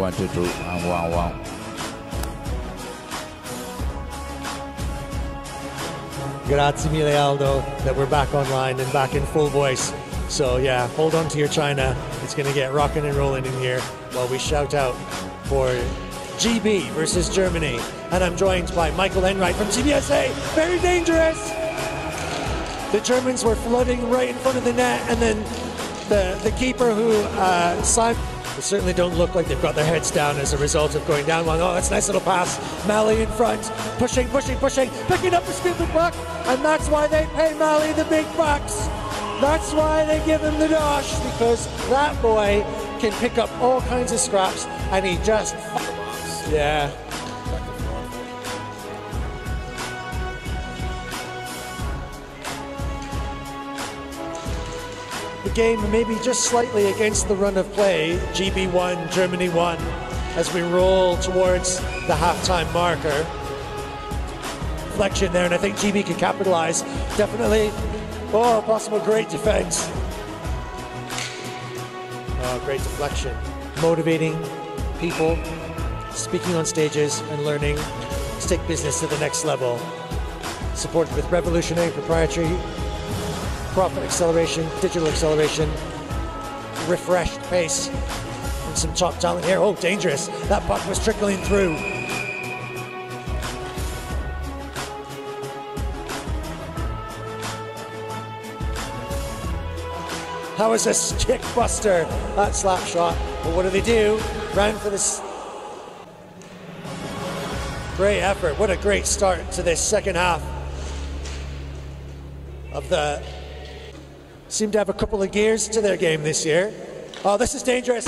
one, two, two, and one, one. Grazie mille Aldo that we're back online and back in full voice. So yeah, hold on to your China. It's going to get rocking and rolling in here while we shout out for GB versus Germany. And I'm joined by Michael Enright from TBSA. Very dangerous. The Germans were flooding right in front of the net, and then the the keeper who uh. They certainly don't look like they've got their heads down as a result of going down one. Oh, that's a nice little pass. Mali in front, pushing, pushing, pushing, picking up the stupid puck, and that's why they pay Mali the big bucks. That's why they give him the dosh because that boy can pick up all kinds of scraps, and he just, yeah. The game maybe just slightly against the run of play. GB won, Germany won as we roll towards the halftime marker. Flexion there, and I think GB can capitalize. Definitely. Oh, possible great defense. Oh, great deflection. Motivating people, speaking on stages, and learning to take business to the next level. Supported with revolutionary proprietary profit acceleration, digital acceleration, refreshed pace, and some top talent here. Oh, dangerous. That puck was trickling through. How is this kick buster? That slap shot. But what do they do? Ran for this. Great effort. What a great start to this second half of the seem to have a couple of gears to their game this year. Oh, this is dangerous.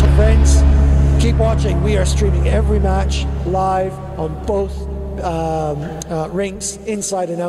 To friends. Keep watching. We are streaming every match live on both um, uh, rinks, inside and outside.